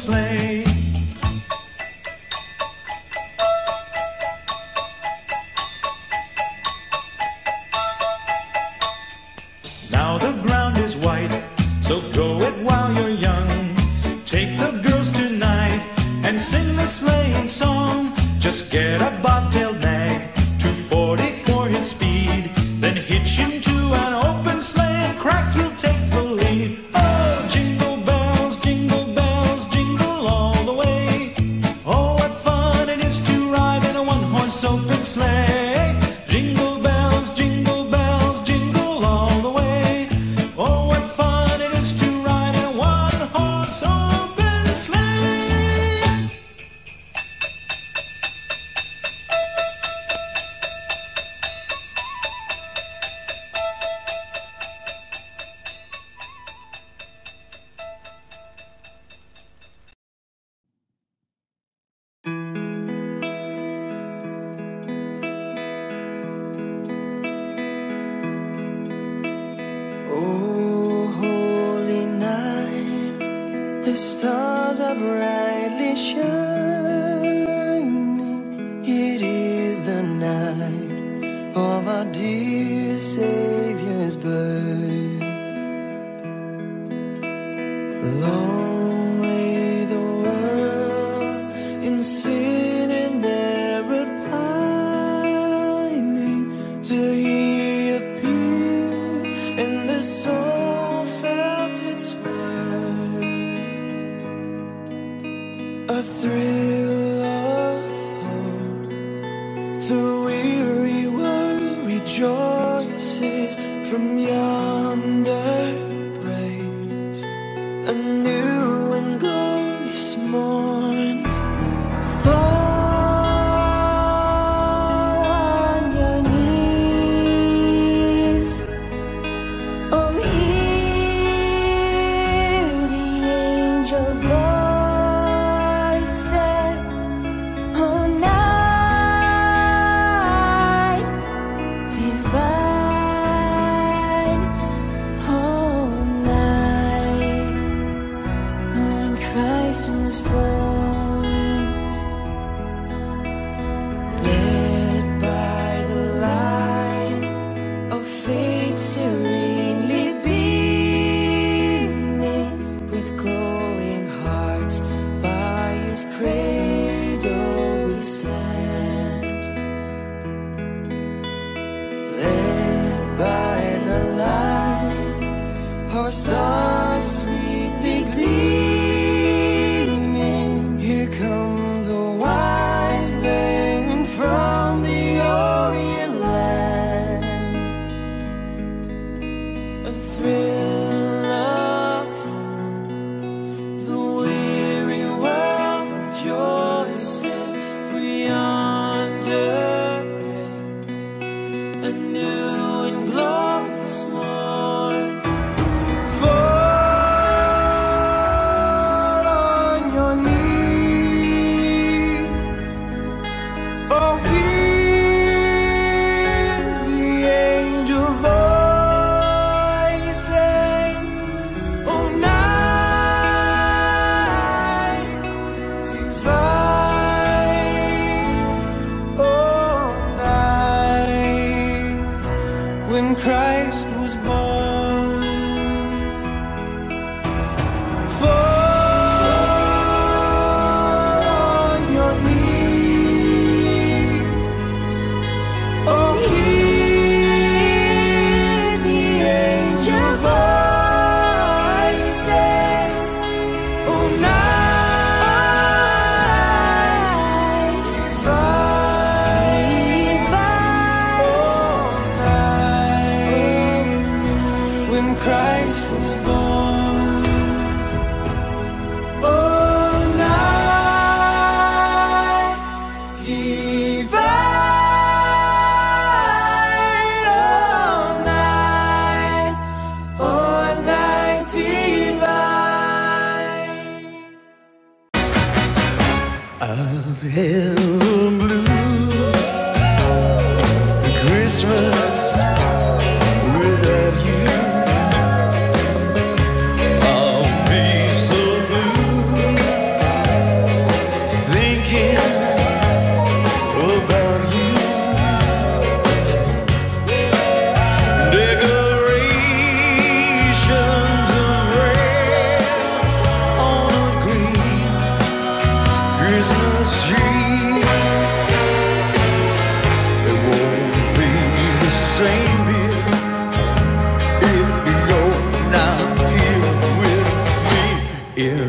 sleigh.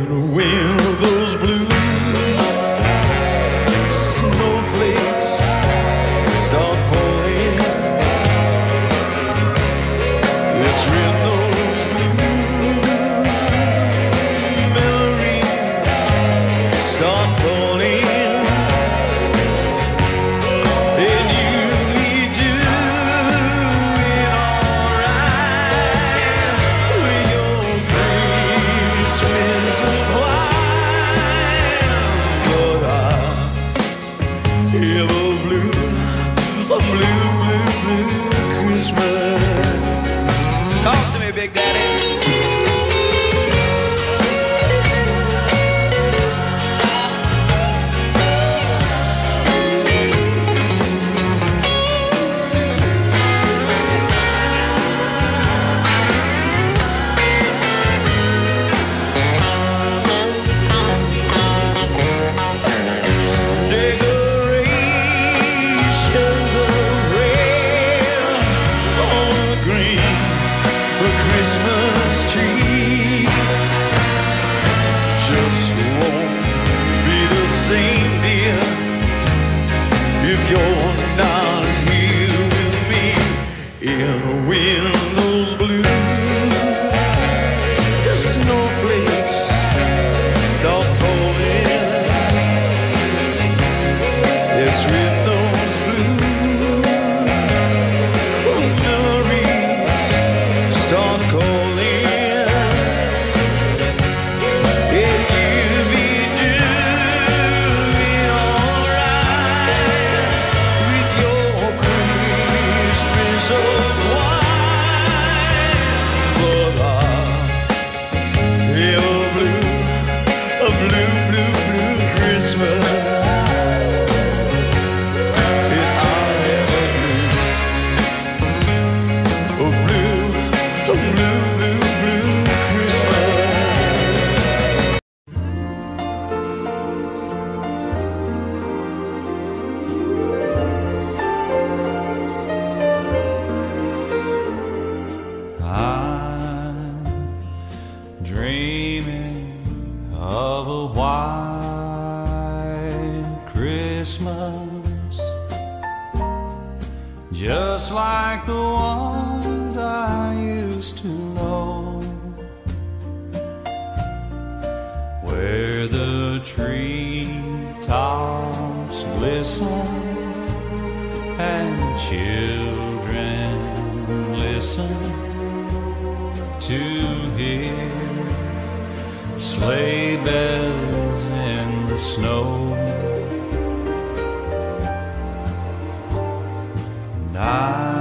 in the wind treetops glisten and children listen to hear sleigh bells in the snow. Night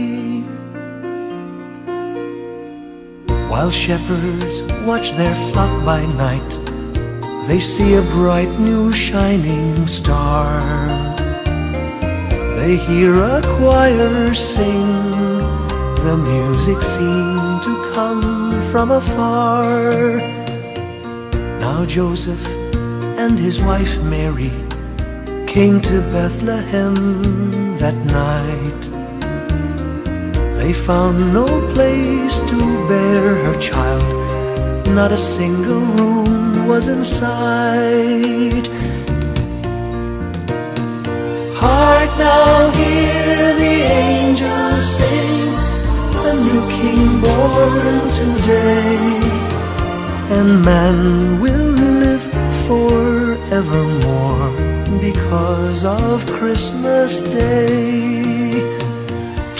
While shepherds watch their flock by night, they see a bright new shining star. They hear a choir sing, the music seemed to come from afar. Now Joseph and his wife Mary came to Bethlehem that night. They found no place to bear her child, not a single room was in sight. Hark now, hear the angels sing, a new king born today, and man will live forevermore because of Christmas Day.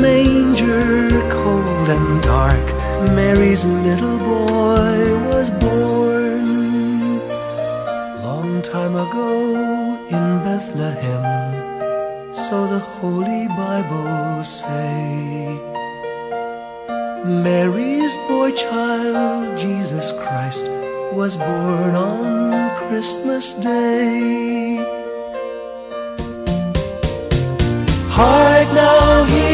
manger cold and dark, Mary's little boy was born. Long time ago in Bethlehem, so the Holy Bible say. Mary's boy child, Jesus Christ, was born on Christmas Day. Hark now, hear the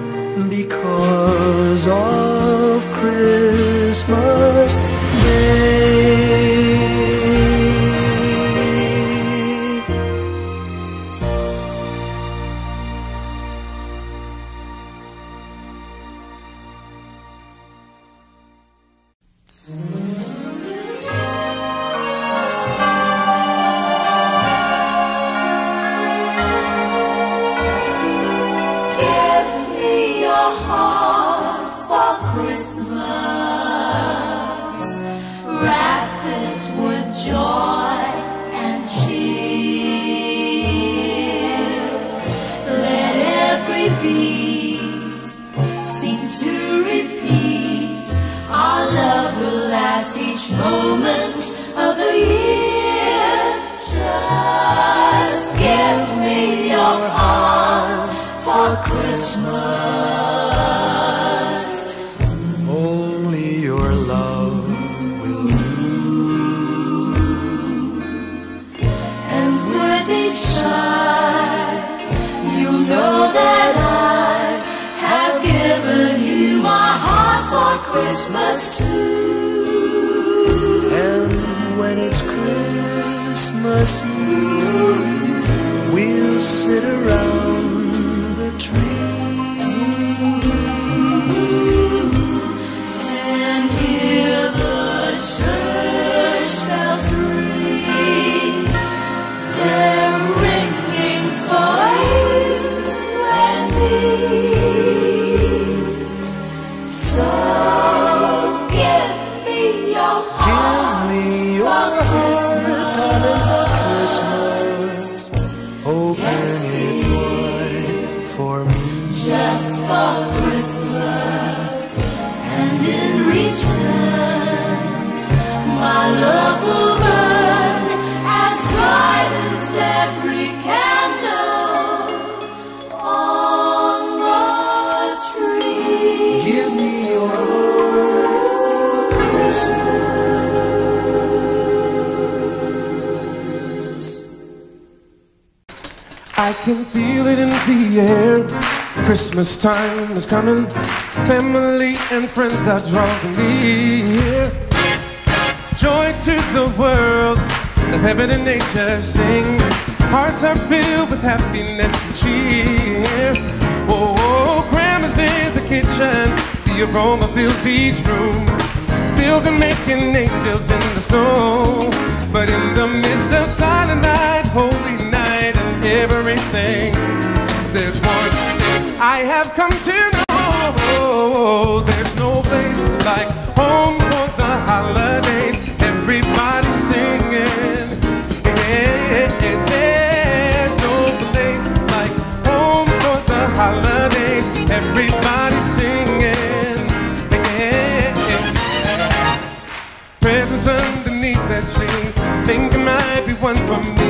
because of Christmas Day. Can feel it in the air. Christmas time is coming. Family and friends are drawing near. Joy to the world. Let heaven and nature sing. Hearts are filled with happiness and cheer. Oh, oh, oh grandma's in the kitchen. The aroma fills each room. Filled and making angels in the snow. But in the midst of silent night, holy everything, there's one thing I have come to know. There's no place like home for the holidays. Everybody singing. Yeah, there's no place like home for the holidays. Everybody singing. Yeah. Presents underneath that tree. Think it might be one for me.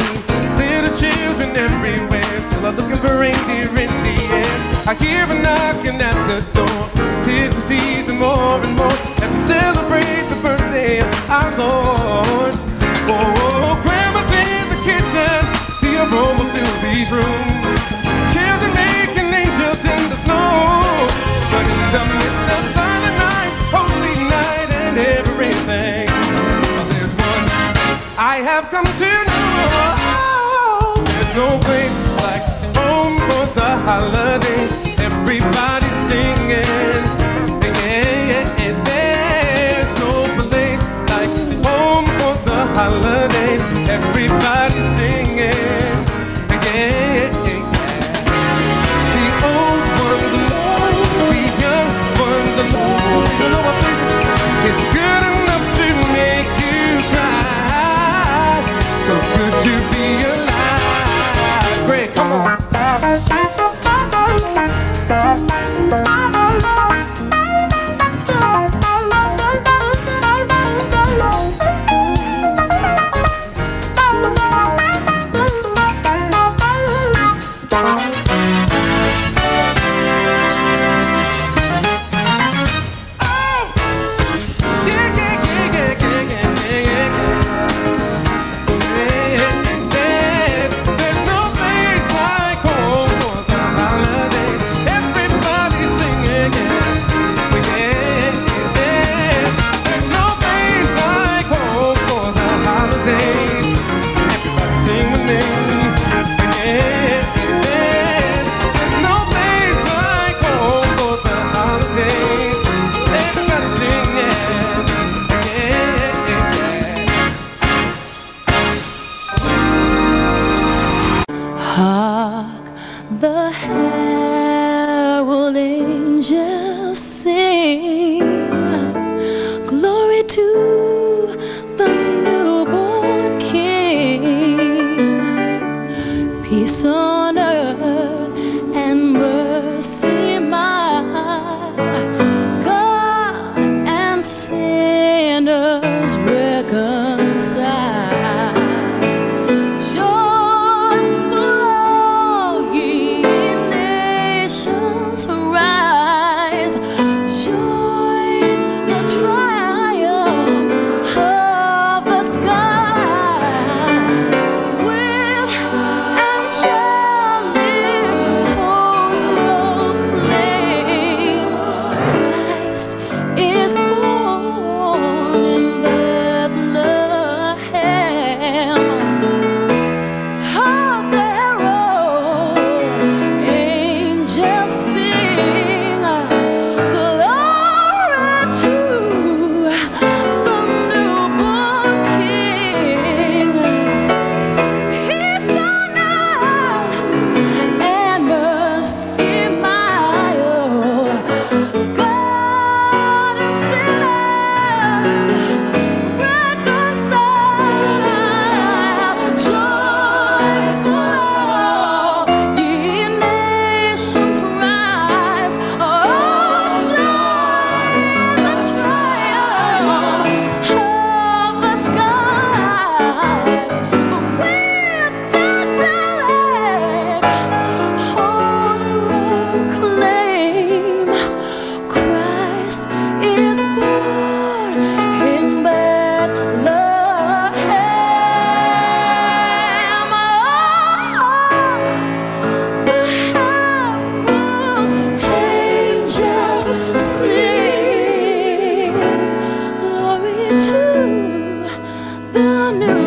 Children everywhere still are looking for reindeer in the air. I hear a knocking at the door. Tis the season more and more as we celebrate the birthday of our Lord. Oh, oh, oh grandma's in the kitchen. The aroma fills each room. No place like home for the holidays. Everybody to the newborn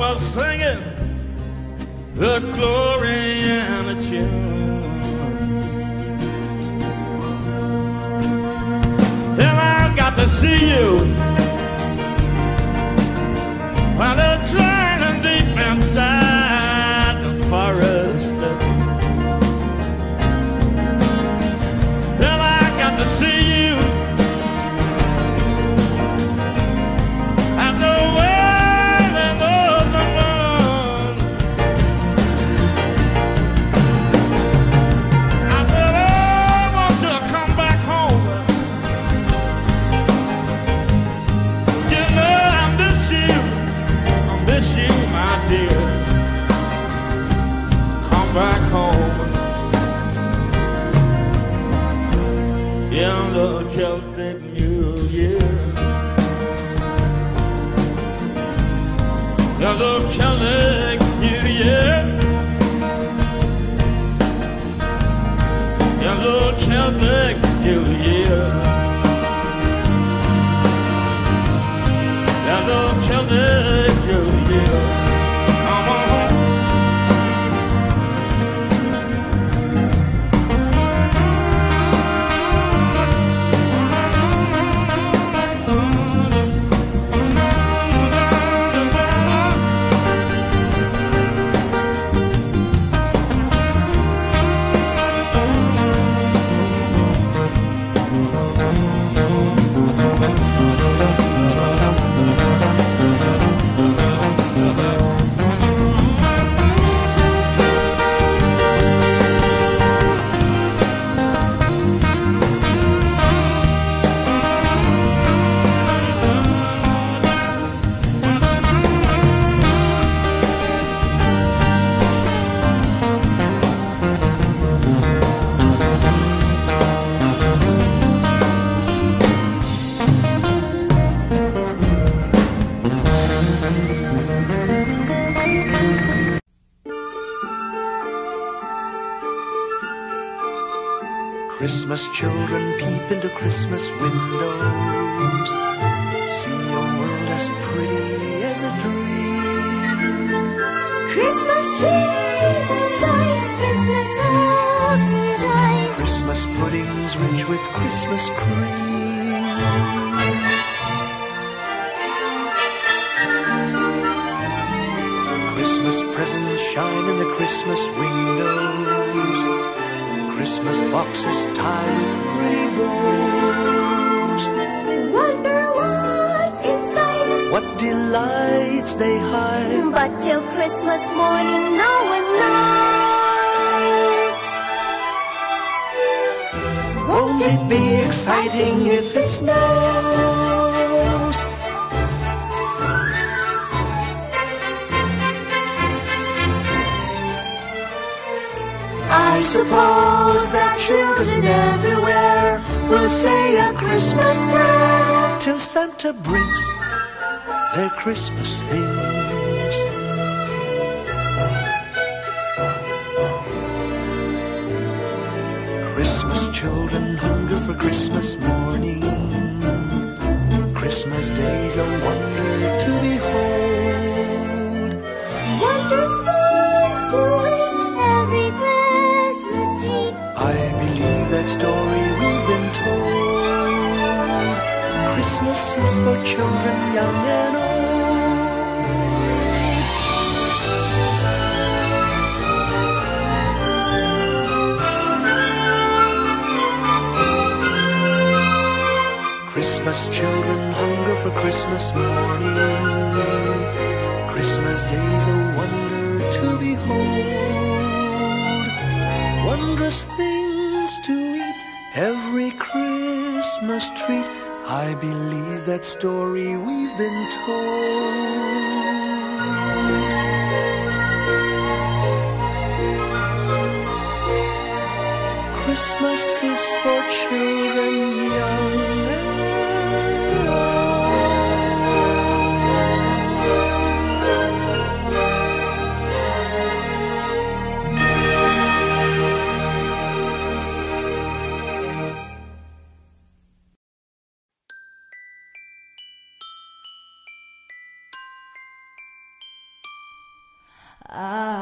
we're singing the glory and the tune. Then I got to see you while they're trying deep inside into Christmas windows. See a world as pretty as a dream. Christmas trees and dice, Christmas hopes and joys. Christmas puddings rich with Christmas cream. Christmas presents shine in the Christmas windows. Christmas boxes tied with pretty bows. Wonder what's inside. What delights they hide. But till Christmas morning, no one knows. Won't it be exciting if it snows? I suppose that children everywhere will say a Christmas prayer till Santa brings their Christmas things. Christmas children hunger for Christmas morning. Christmas day's a wonder to behold. That story we've been told. Christmas is for children young and old. Christmas children hunger for Christmas morning. Christmas day's a wonder to behold. Wondrous things every Christmas treat. I believe that story we've been told. Christmas is for children I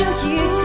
want you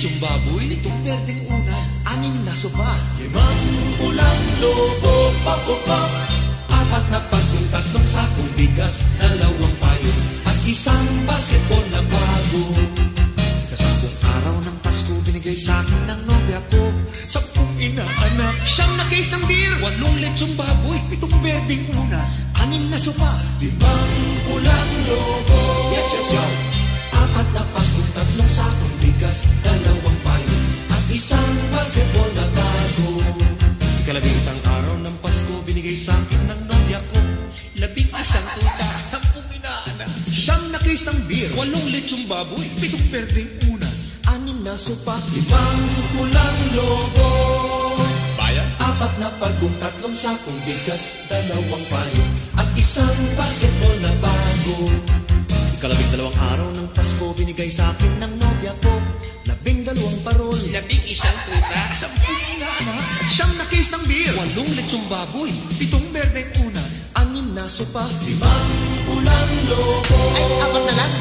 lechong baboy Itong berdeng una, anim na sopa Limang pulang lobo, papupap Apat na pagkong tatlong sakong bigas Dalawang payo at isang basketball na bago. Kasampung araw ng Pasko binigay sa akin ng nobya ko. Sampung inaanak Siyam na case ng beer Walong lechong baboy Pitong berdeng una Anim na sopa Limang pulang lobo Yes, yes, yes. Apat na bigas Dalawang payo At isang basketball na bago. Ikalabing isang araw ng Pasko Binigay sa akin ng nobya ko. Labing isang tuta Sampung inaanak Siyam na case ng beer. Walong lechong baboy Pitong berdeng una. Anim na sopa Limang pulang lobo. Bayan? Apat na pagkong tatlong sakong bigas Dalawang payo At isang basketball na bago. Ikalabing dalawang araw ng Pasko Binigay sa akin ng nobya ko Labing dalawang parol. Labing isang tuta. Sampung inaanak At siyam na case ng beer. Walong lechong baboy. Pitong berdeng una. Anim na sopa. Limang pulang lobo Ay, apat na lang.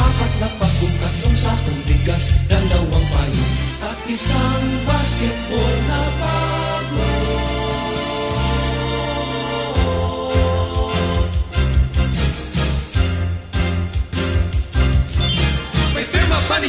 Apat na pagkong tatlong sakong bigas. Dalawang payo. At isang basketball na bago. May tema pa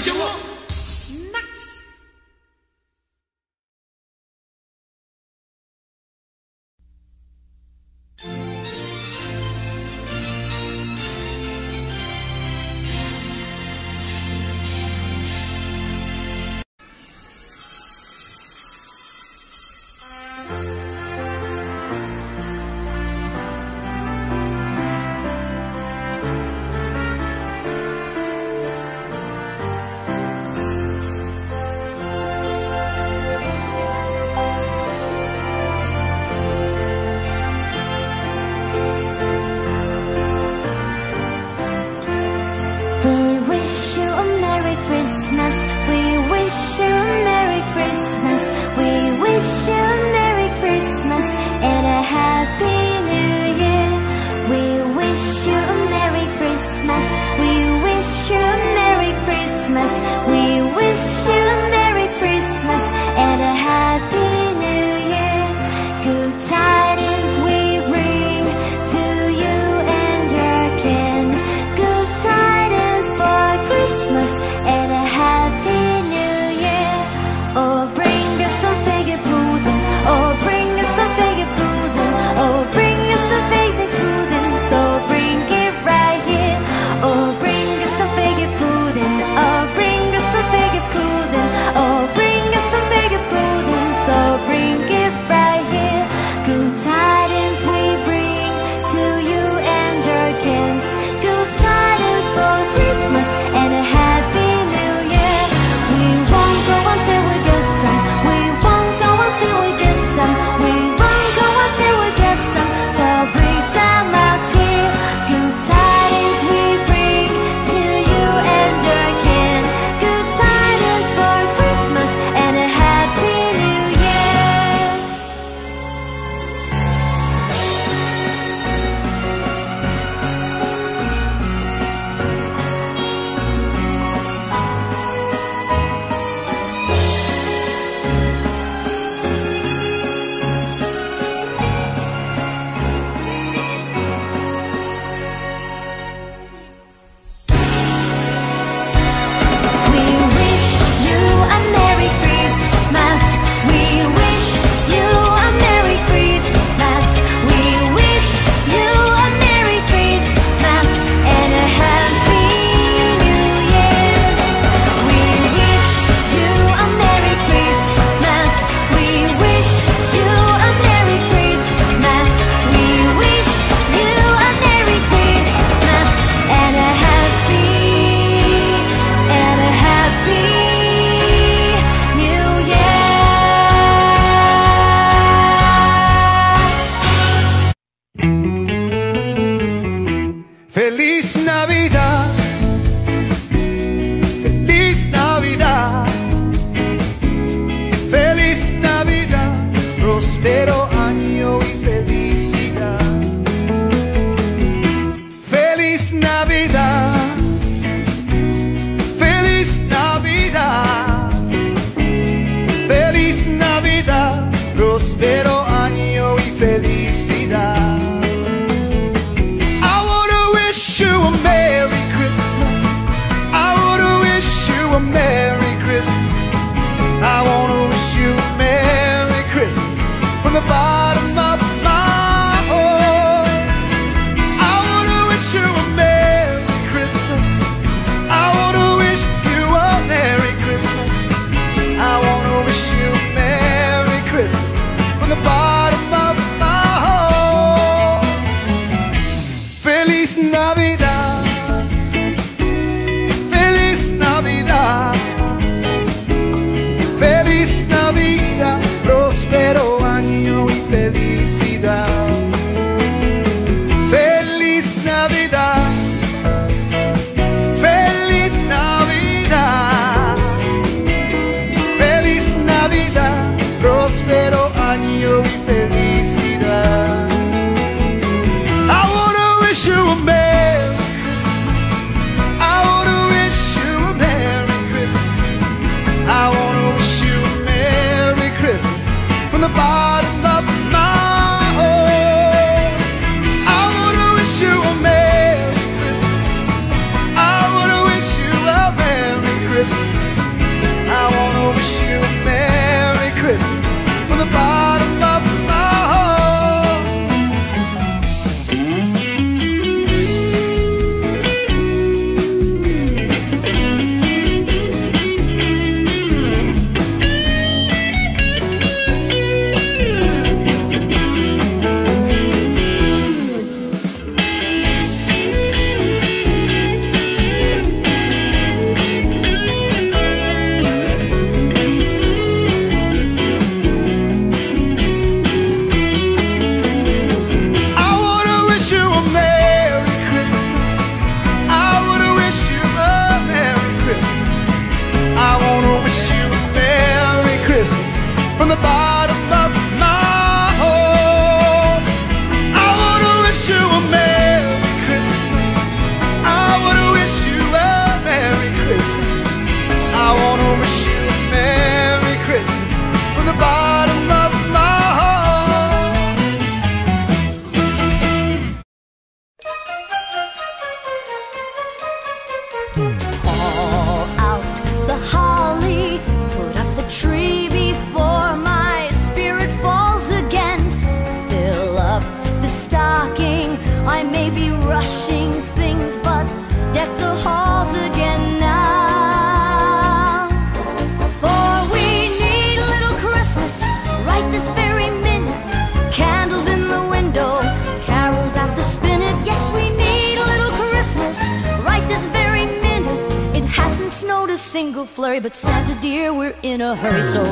So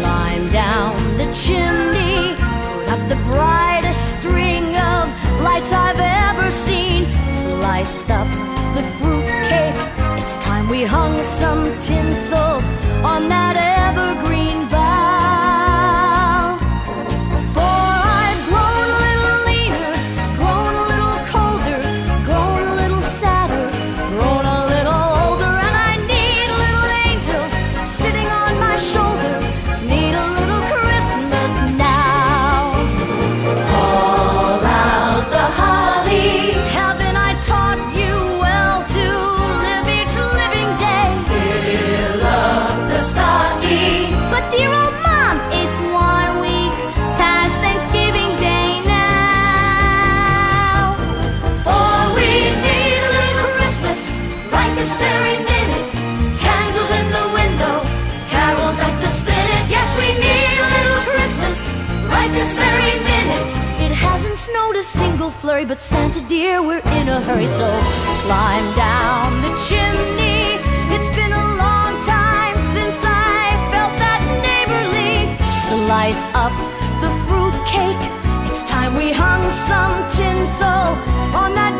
climb down the chimney, put up the brightest string of lights I've ever seen, slice up the fruitcake. It's time we hung some tinsel on that evergreen. Santa dear, we're in a hurry, so climb down the chimney. It's been a long time since I felt that neighborly. Slice up the fruitcake. It's time we hung some tinsel on that